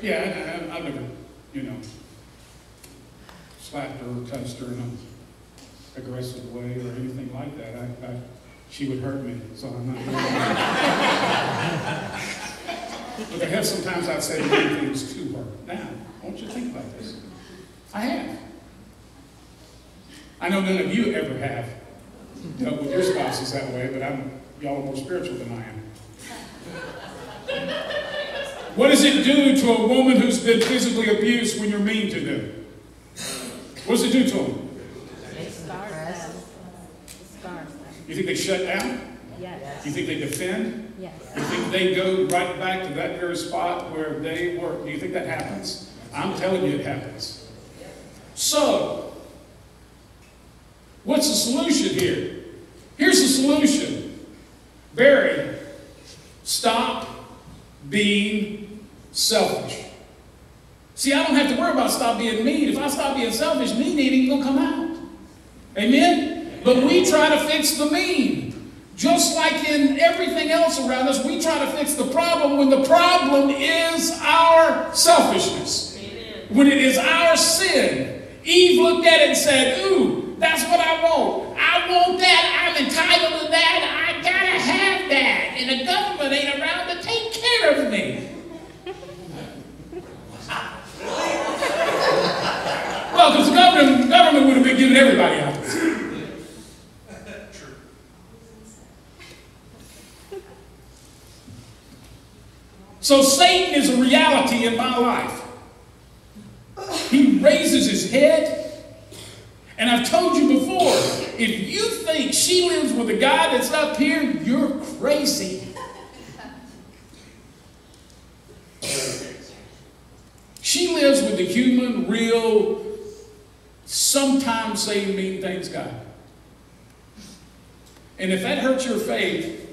Yeah, I, I, I've never, you know, slapped her or touched her in an aggressive way or anything like that. I, I, she would hurt me, so I'm not that. but I have sometimes I've said things to her. Now, I want you think about this. I have. I know none of you ever have dealt with your spouses that way, but I'm, y'all are more spiritual than I am. What does it do to a woman who's been physically abused when you're mean to them? What does it do to them? It scars them. It scars them. You think they shut down? Yes. You think they defend? Yes. You think they go right back to that very spot where they were? Do you think that happens? I'm telling you it happens. So, what's the solution here? Here's the solution. Barry, stop being selfish. See, I don't have to worry about stop being mean. If I stop being selfish, mean ain't even gonna come out. Amen? But we try to fix the mean. Just like in everything else around us, we try to fix the problem when the problem is our selfishness. When it is our sin. Eve looked at it and said, Ooh, that's what I want. I want that. I'm entitled to that. I gotta have that. And the government ain't around to take care of me. Because government, government would have been giving everybody out. So Satan is a reality in my life. He raises his head. And I've told you before, if you think she lives with a guy that's up here, you're crazy. She lives with the human, real, sometimes saying mean things God. And if that hurts your faith,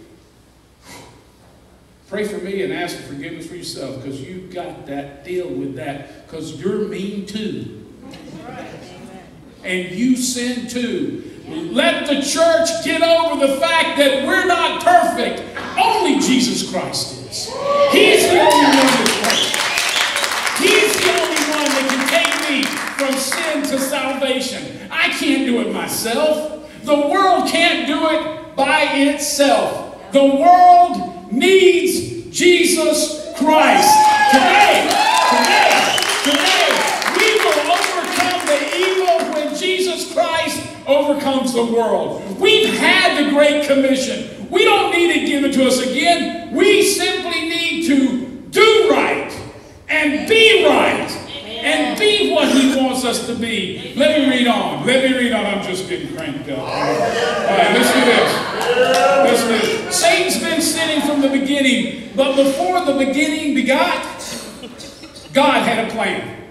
pray for me and ask for forgiveness for yourself because you got that, deal with that because you're mean too. And you sin too. Let the church get over the fact that we're not perfect. Only Jesus Christ is. He's the only one that's perfect. He's the only one that can take me from sin to salvation. I can't do it myself. The world can't do it by itself. The world needs Jesus Christ. Today, today, today, we will overcome the evil when Jesus Christ overcomes the world. We've had the Great Commission. We don't need it given to us again. We simply need to do right and be right and be what he wants us to be. Let me read on. Let me read on. I'm just getting cranked up. All right, listen to this. Listen to this. Satan's been sinning from the beginning, but before the beginning begot, God had a plan.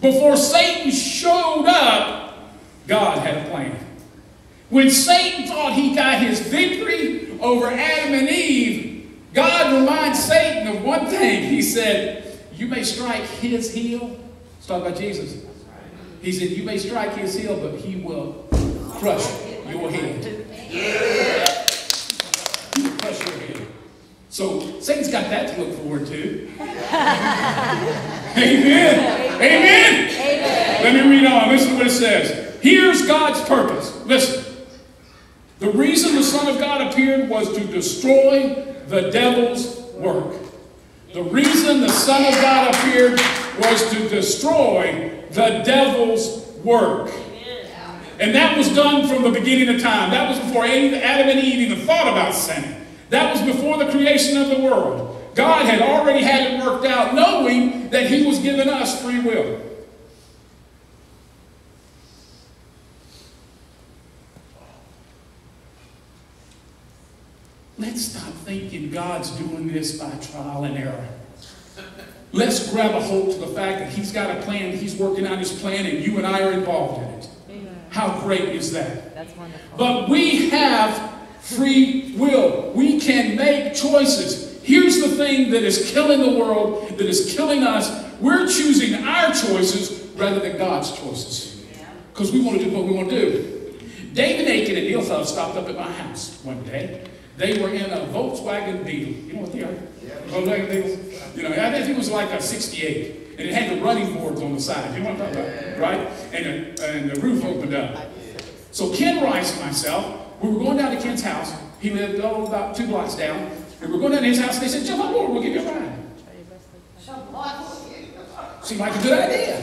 Before Satan showed up, God had a plan. When Satan thought he got his victory over Adam and Eve, God reminds Satan of one thing. He said, You may strike his heel. Talk about Jesus. He said, You may strike his heel, but he will crush your head. He will crush your head. So Satan's got that to look forward to. Amen. Amen. Amen. Let me read on. Listen to what it says. Here's God's purpose. Listen. The reason the Son of God appeared was to destroy the devil's work. The reason the Son of God appeared was to destroy the devil's work. And that was done from the beginning of time. That was before Adam and Eve even thought about sinning. That was before the creation of the world. God had already had it worked out, knowing that He was giving us free will. Let's stop thinking God's doing this by trial and error. Let's grab a hold to the fact that He's got a plan, He's working out His plan, and you and I are involved in it. How great is that? That's wonderful. But we have free will. We can make choices. Here's the thing that is killing the world, that is killing us. We're choosing our choices rather than God's choices. Because we want to do what we want to do. David Aiken and Neil Huff stopped up at my house one day. They were in a Volkswagen Beetle. You know what they are? Volkswagen Beetle? You know, I think it was like a 68. And it had the running boards on the side. You know what I'm talking about? Right? And the, and the roof opened up. So Ken Rice and myself, we were going down to Ken's house. He lived oh, about two blocks down. And we were going down to his house. And they said, jump on board. We'll give you a ride. Seemed like a good idea.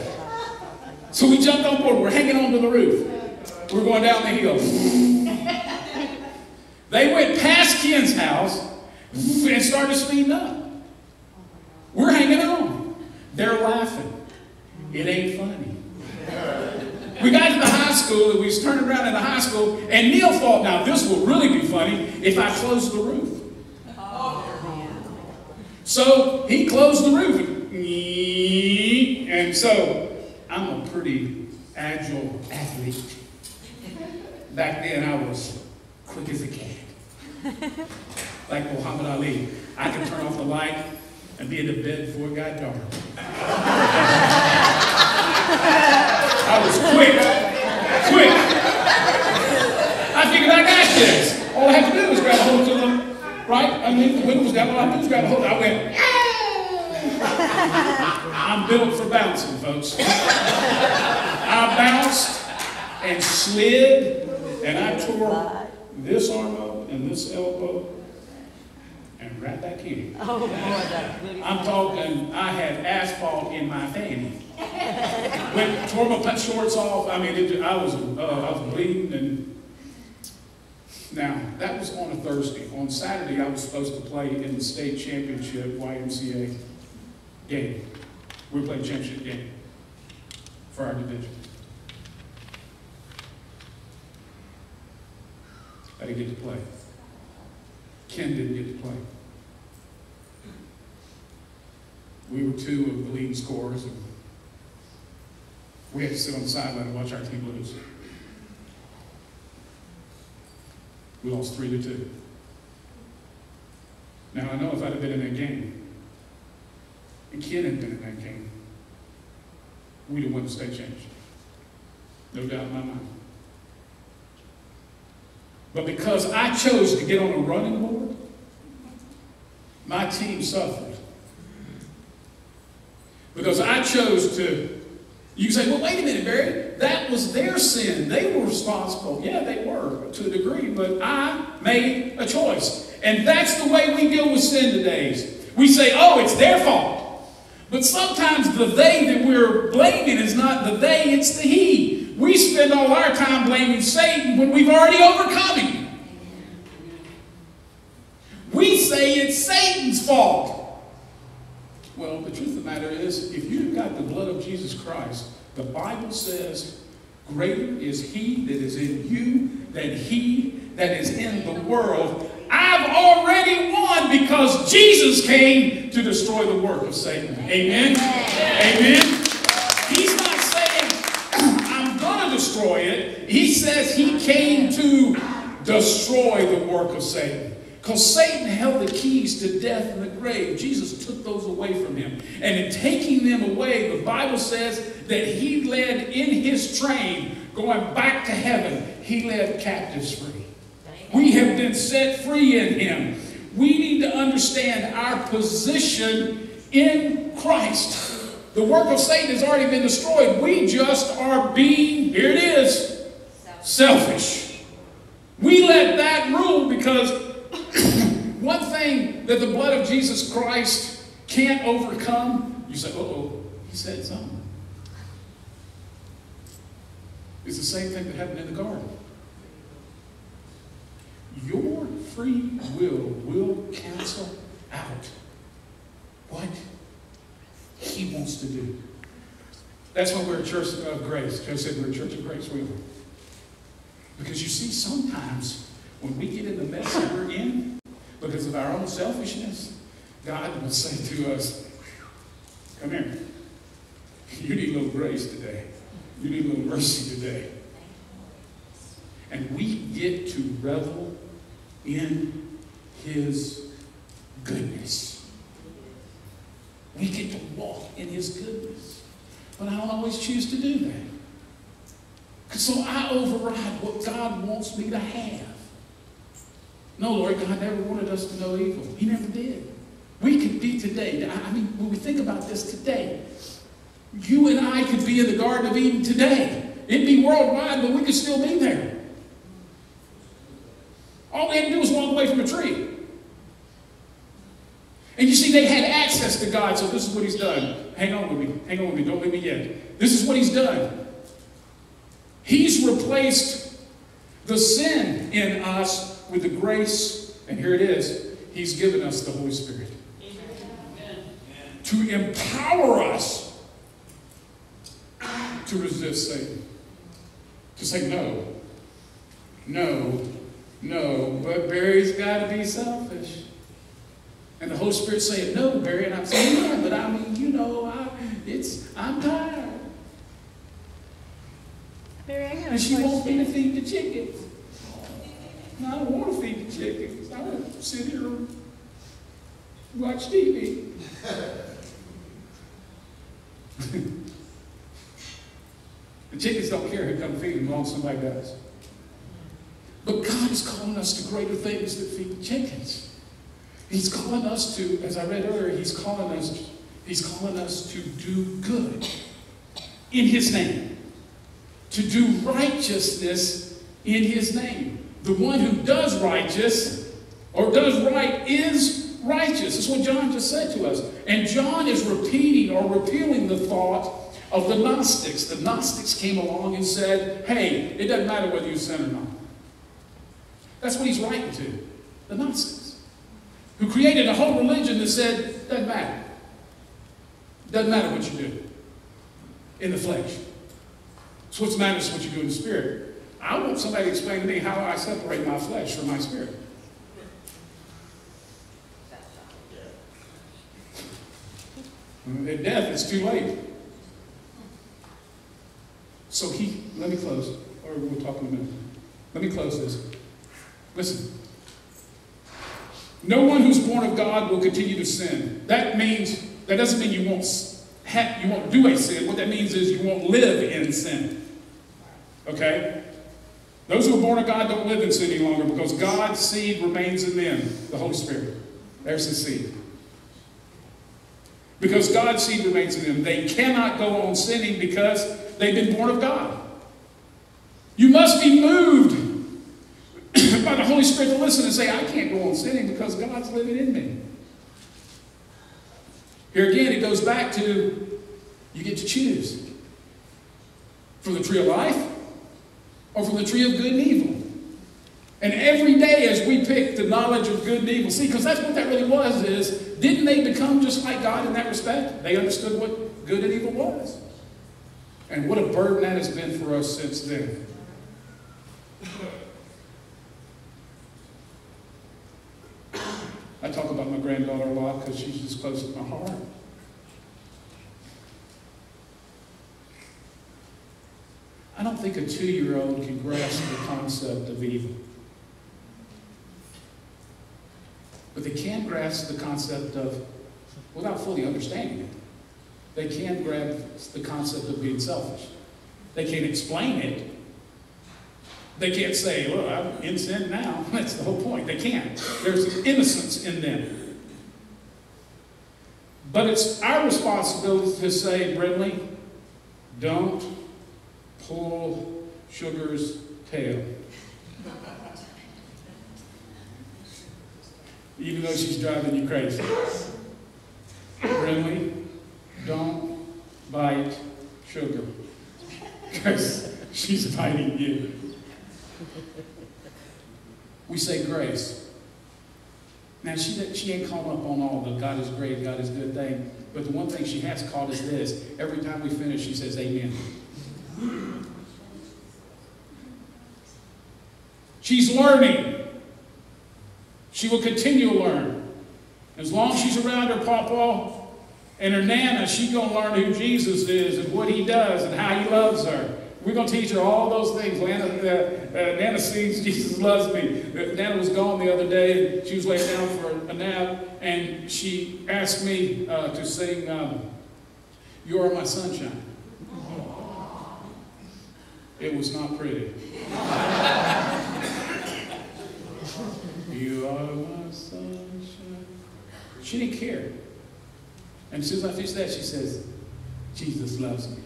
So we jumped on board. We're hanging onto the roof. We're going down the hill. They went past Ken's house and started speeding up. We're hanging on. They're laughing. It ain't funny. We got to the high school, and we was turning around in the high school, and Neil thought, now this will really be funny if I close the roof. So he closed the roof, and so I'm a pretty agile athlete. Back then, I was quick as a cat. Like Muhammad Ali. I can turn off the light and be in the bed before it got dark. I was quick. Quick. I figured I got this. All I had to do was grab a hold of them, right? I mean, the window was down. All I had to do was grab a hold. I went, I'm built for bouncing, folks. I bounced and slid, and I tore this arm up and this elbow and right back in. Oh, boy, that's good. I'm talking, I had asphalt in my fanny. Went, tore my shorts off. I mean, it, I was, uh, I was bleeding and. Now, that was on a Thursday. On Saturday, I was supposed to play in the state championship YMCA game. We played championship game for our division. I didn't get to play. Ken didn't get to play. We were two of the leading scorers, and we had to sit on the sideline and watch our team lose. We lost three to two. Now I know if I'd have been in that game, and Ken had been in that game, we'd have won the state championship. No doubt in my mind. But because I chose to get on a running board, my team suffered. Because I chose to, you say, well, wait a minute, Barry, that was their sin. They were responsible. Yeah, they were to a degree, but I made a choice. And that's the way we deal with sin today. We say, oh, it's their fault. But sometimes the they that we're blaming is not the they, it's the he. We spend all our time blaming Satan when we've already overcome him. We say it's Satan's fault. Well, the truth of the matter is, if you've got the blood of Jesus Christ, the Bible says, Greater is he that is in you than he that is in the world. I've already won because Jesus came to destroy the work of Satan. Amen? Amen. He's destroy it. He says he came to destroy the work of Satan. Because Satan held the keys to death and the grave. Jesus took those away from him. And in taking them away, the Bible says that he led in his train, going back to heaven, he led captives free. We have been set free in him. We need to understand our position in Christ. The work of Satan has already been destroyed. We just are being, here it is, selfish. We let that rule because one thing that the blood of Jesus Christ can't overcome, you say, oh, he said something. It's the same thing that happened in the garden. Your free will will cancel out what he wants to do. That's why we're a church of grace. Joe said we're a church of grace. We are. Because you see, sometimes when we get in the mess that we're in, because of our own selfishness, God will say to us, Come here. You need a little grace today. You need a little mercy today. And we get to revel in His goodness. We get to walk in His goodness. But I always choose to do that. So I override what God wants me to have. No, Lord God never wanted us to know evil. He never did. We could be today. I mean, when we think about this today, you and I could be in the Garden of Eden today. It'd be worldwide, but we could still be there. All they had to do was walk away from a tree. And you see, they had access to God, so this is what He's done. Hang on with me. Hang on with me. Don't leave me yet. This is what He's done. He's replaced the sin in us with the grace, and here it is. He's given us the Holy Spirit to empower us to resist Satan. To say no, no, no, but Barry's got to be selfish. And the Holy Spirit saying, no, Barry. And I'm saying, yeah, but I mean, you know, I, it's, I'm tired. Barry, I And she a wants me to feed the chickens. No, I don't want to feed the chickens. I want to sit here and watch TV. the chickens don't care who come feed them, as long as somebody does. But God is calling us to greater things than feed the chickens. He's calling us to, as I read earlier, He's calling us, He's calling us to do good in His name. To do righteousness in His name. The one who does righteous or does right is righteous. That's what John just said to us. And John is repeating or repealing the thought of the Gnostics. The Gnostics came along and said, hey, it doesn't matter whether you sin or not. That's what he's writing to. The Gnostics. Who created a whole religion that said, doesn't matter. Doesn't matter what you do in the flesh. So what matters is what you do in the spirit. I want somebody to explain to me how I separate my flesh from my spirit. At death, it's too late. So he, let me close, or we'll talk in a minute. Let me close this. Listen. No one who's born of God will continue to sin. That means, that doesn't mean you won't, ha- you won't do a sin. What that means is you won't live in sin. Okay? Those who are born of God don't live in sin any longer because God's seed remains in them, the Holy Spirit. There's his seed. Because God's seed remains in them. They cannot go on sinning because they've been born of God. You must be moved by the Holy Spirit to listen and say, I can't go on sinning because God's living in me. Here again, it goes back to you get to choose from the tree of life or from the tree of good and evil. And every day as we pick the knowledge of good and evil, see, because that's what that really was, is didn't they become just like God in that respect? They understood what good and evil was. And what a burden that has been for us since then. I talk about my granddaughter a lot because she's just close to my heart. I don't think a two year old can grasp the concept of evil. But they can grasp the concept of, without fully understanding it, they can grasp the concept of being selfish. They can't explain it. They can't say, well, I'm in sin now. That's the whole point. They can't. There's innocence in them. But it's our responsibility to say, Bradley, don't pull Sugar's tail. Even though she's driving you crazy. Bradley, don't bite Sugar. Because she's biting you. We say grace. Now, she, she ain't caught up on all the God is great, God is good thing. But the one thing she has caught is this. Every time we finish, she says, Amen. She's learning. She will continue to learn. As long as she's around her papa and her nana, she's going to learn who Jesus is and what he does and how he loves her. We're going to teach her all those things. Lana, uh, uh, Jesus loves me. Nana was gone the other day, and she was laying down for a nap, and she asked me uh, to sing, um, You Are My Sunshine. It was not pretty. You are my sunshine. She didn't care. And as soon as I finished that, she says, Jesus loves me.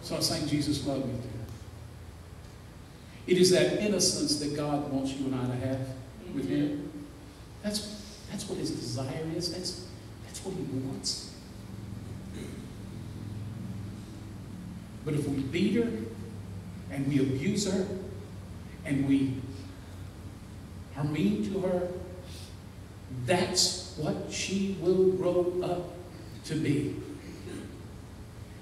So I sang Jesus Love Me. It is that innocence that God wants you and I to have with Him. That's, that's what His desire is. That's, that's what He wants. But if we beat her and we abuse her and we are mean to her, that's what she will grow up to be.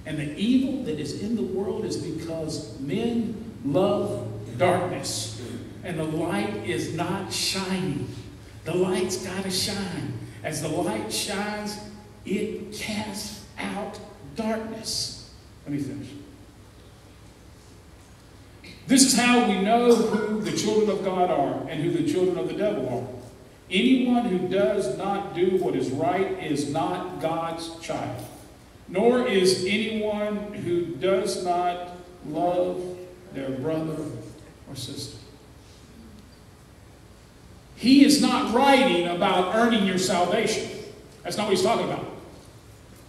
And the evil that is in the world is because men love darkness. And the light is not shining. The light's got to shine. As the light shines, it casts out darkness. Let me finish. This is how we know who the children of God are and who the children of the devil are. Anyone who does not do what is right is not God's child, nor is anyone who does not love their brother or sister. He is not writing about earning your salvation. That's not what he's talking about.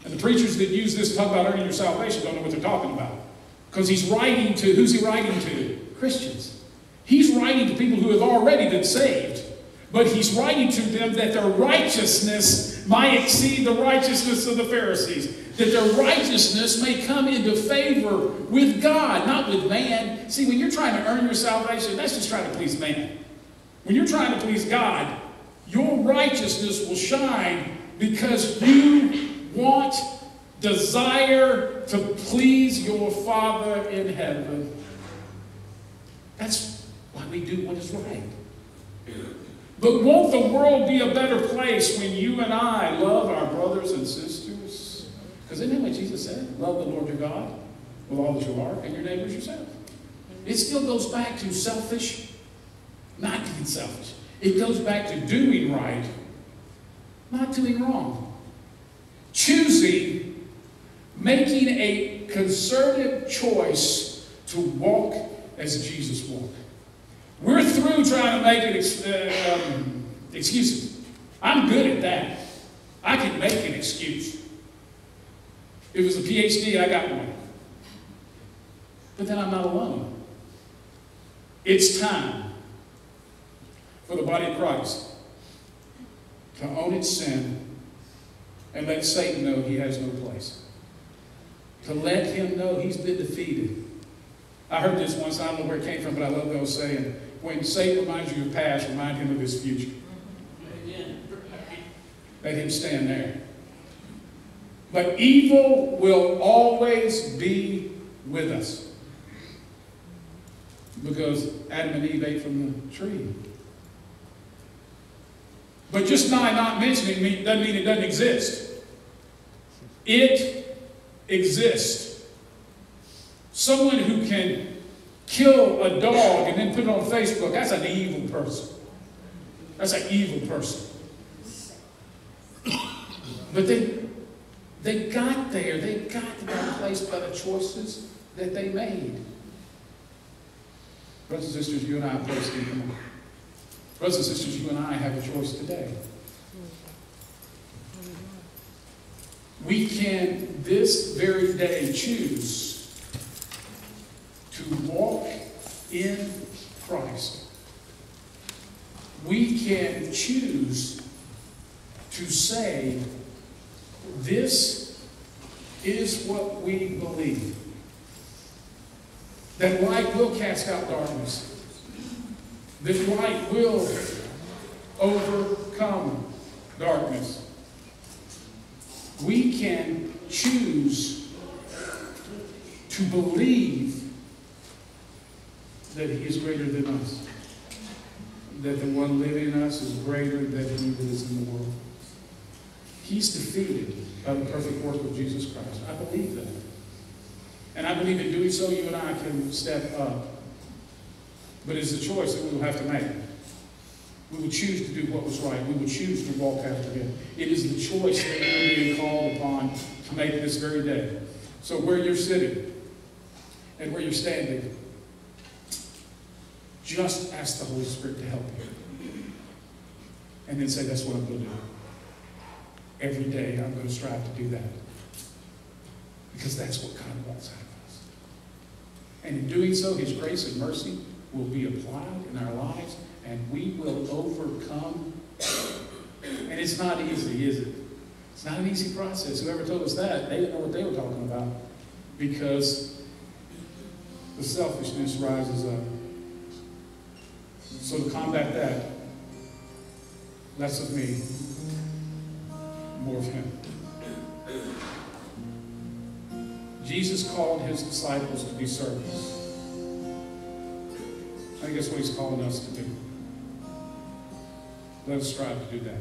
And the preachers that use this talk about earning your salvation don't know what they're talking about. Because he's writing to, who's he writing to? Christians. He's writing to people who have already been saved. But he's writing to them that their righteousness might exceed the righteousness of the Pharisees. That their righteousness may come into favor with God, not with man. See, when you're trying to earn your salvation, that's just trying to please man. When you're trying to please God, your righteousness will shine because you want, desire to please your Father in heaven. That's why we do what is right. But won't the world be a better place when you and I love our brothers and sisters? Because isn't that what Jesus said? Love the Lord your God with all that you are and your neighbors yourself. It still goes back to selfish, not being selfish. It goes back to doing right, not doing wrong. Choosing, making a conservative choice to walk as Jesus walked. We're through trying to make it uh, um. I'm good at that. I can make an excuse. It was a PhD, I got one. But then I'm not alone. It's time for the body of Christ to own its sin and let Satan know he has no place. To let him know he's been defeated. I heard this once, I don't know where it came from, but I love the old saying when Satan reminds you of the past, remind him of his future. Let him stand there. But evil will always be with us. Because Adam and Eve ate from the tree. But just by not mentioning it doesn't mean it doesn't exist. It exists. Someone who can kill a dog and then put it on Facebook, that's an evil person. That's an evil person. But they, they got there. They got to that place by the choices that they made. Brothers and sisters, you and I have placed in. Brothers and sisters, you and I have a choice today. We can this very day choose to walk in Christ, we can choose to say, This is what we believe. That light will cast out darkness. That light will overcome darkness. We can choose to believe that he is greater than us. That the one living in us is greater than he that is in the world. He's defeated by the perfect work of Jesus Christ. I believe that. And I believe in doing so, you and I can step up. But it's a choice that we will have to make. We will choose to do what was right. We will choose to walk after him. It is the choice that we're being called upon to make this very day. So where you're sitting and where you're standing, just ask the Holy Spirit to help you. And then say, that's what I'm going to do. Every day I'm going to strive to do that. Because that's what God wants out of us. And in doing so, His grace and mercy will be applied in our lives, and we will overcome. And it's not easy, is it? It's not an easy process. Whoever told us that, they didn't know what they were talking about. Because the selfishness rises up. So to combat that, less of me, more of him. Jesus called his disciples to be servants. I that's what he's calling us to do. Let us strive to do that.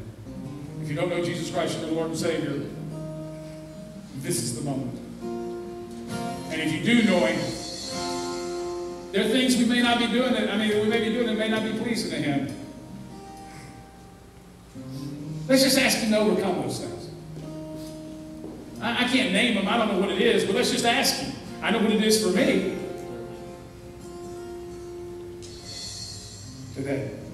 If you don't know Jesus Christ, your Lord and Savior, this is the moment. And if you do know him, there are things we may not be doing that, I mean, we may be doing that may not be pleasing to him. Let's just ask him to overcome those things. I, I can't name them, I don't know what it is, but let's just ask him. I know what it is for me. Today.